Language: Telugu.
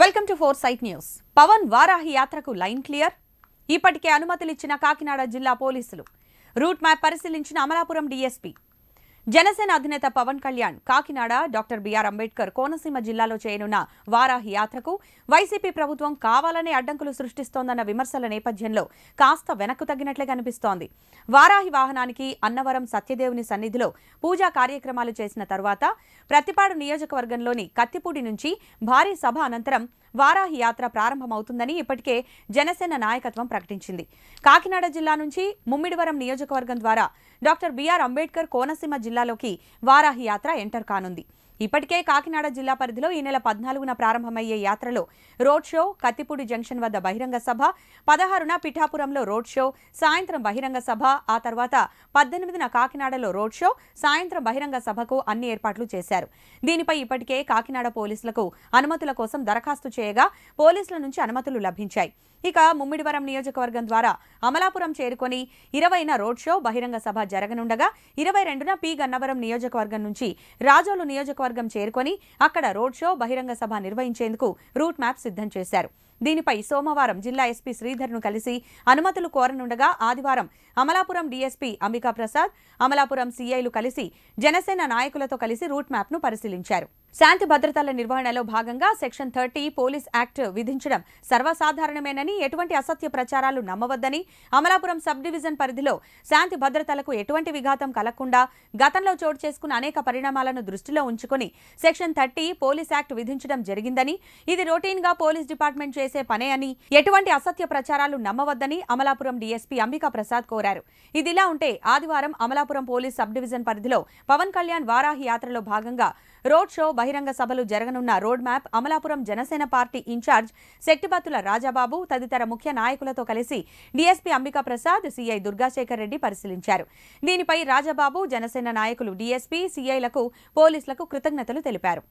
Welcome to four sight news. Pawan Varahi యాత్రకు లైన్ క్లియర్? ఇప్పటికే అనుమతులు ఇచ్చిన కాకినాడ జిల్లా పోలీసులు. రూట్ మ్యాప్ పరిశీలించిన అమలాపురం డీఎస్పీ జనసేన అధినేత పవన్ కళ్యాణ్ కాకినాడ డాక్టర్ బిఆర్ అంబేద్కర్ కోనసీమ జిల్లాలో చేయనున్న వారాహి యాత్రకు వైసీపీ ప్రభుత్వం కావాలనే అడ్డంకులు సృష్టిస్తోందన్న విమర్శల నేపథ్యంలో కాస్త వెనక్కు తగ్గినట్లే కనిపిస్తోంది. వారాహి వాహనానికి అన్నవరం సత్యదేవుని సన్నిధిలో పూజా కార్యక్రమాలు చేసిన తర్వాత ప్రతిపాడు నియోజకవర్గంలోని కత్తిపూడి నుంచి భారీ సభ అనంతరం వారాహి యాత్ర ప్రారంభమవుతుందని ఇప్పటికే జనసేన నాయకత్వం ప్రకటించింది. కాకినాడ జిల్లా నుంచి ముమ్మిడివరం నియోజకవర్గం ద్వారా డాక్టర్ బిఆర్ అంబేద్కర్ కోనసీమ జిల్లాలోకి వారాహి యాత్ర ఎంటర్ కానుంది. ఇప్పటికే కాకినాడ జిల్లా పరిధిలో ఈ నెల పద్నాలుగున ప్రారంభమయ్యే యాత్రలో రోడ్ షో కత్తిపూడి జంక్షన్ వద్ద బహిరంగ సభ పదహారున పిఠాపురంలో రోడ్ షో సాయంత్రం బహిరంగ సభ ఆ తర్వాత పద్దెనిమిదిన కాకినాడలో రోడ్ షో సాయంత్రం బహిరంగ సభకు అన్ని ఏర్పాట్లు చేశారు. దీనిపై ఇప్పటికే కాకినాడ పోలీసులకు అనుమతుల కోసం దరఖాస్తు చేయగా పోలీసుల నుంచి అనుమతులు లభించాయి. ఇక ముమ్మిడివరం నియోజకవర్గం ద్వారా అమలాపురం చేరుకొని ఇరవైన రోడ్ షో బహిరంగ సభ జరగనుండగా ఇరవై రెండున పి. గన్నవరం నియోజకవర్గం నుంచి రాజోలు నియోజకవర్గం చేరుకొని అక్కడ రోడ్ షో బహిరంగ సభ నిర్వహించేందుకు రూట్ మ్యాప్ సిద్ధం చేశారు. దీనిపై సోమవారం జిల్లా ఎస్పీ శ్రీధర్ను కలిసి అనుమతులు కోరనుండగా ఆదివారం అమలాపురం డీఎస్పీ అంబికా ప్రసాద్ అమలాపురం సీఐలు కలిసి జనసేన నాయకులతో కలిసి రూట్ మ్యాప్ను పరిశీలించారు. శాంతి భద్రతల నిర్వహణలో భాగంగా సెక్షన్ థర్టీ పోలీస్ యాక్ట్ విధించడం సర్వసాధారణమేనని ఎటువంటి అసత్య ప్రచారాలు నమ్మవద్దని అమలాపురం సబ్ డివిజన్ పరిధిలో శాంతి భద్రతలకు ఎటువంటి విఘాతం కలగకుండా గతంలో చోటు చేసుకున్న అనేక పరిణామాలను దృష్టిలో ఉంచుకుని సెక్షన్ థర్టీ పోలీస్ యాక్ట్ విధించడం జరిగిందని ఇది రొటీన్గా పోలీస్ డిపార్ట్మెంట్ చేసే పనే అని ఎటువంటి అసత్య ప్రచారాలు నమ్మవద్దని అమలాపురం డీఎస్పీ అంబికా ప్రసాద్ కోరారు. ఇదిలా ఉంటే ఆదివారం అమలాపురం పోలీస్ సబ్ డివిజన్ పరిధిలో పవన్ కళ్యాణ్ వారాహి యాత్రలో భాగంగా రోడ్ షో బహిరంగ సభలు జరగనున్న road map Amalapuram Janasena party in charge Shaktipattula Rajababu తదితర ముఖ్య నాయకులతో కలిసి డీఎస్పీ అంబికా ప్రసాద్ సీఐ దుర్గాశేఖర్ రెడ్డి పరిశీలించారు. దీనిపై రాజాబాబు జనసేన నాయకులు డీఎస్పీ సీఐలకు పోలీసులకు కృతజ్ఞతలు తెలిపారు.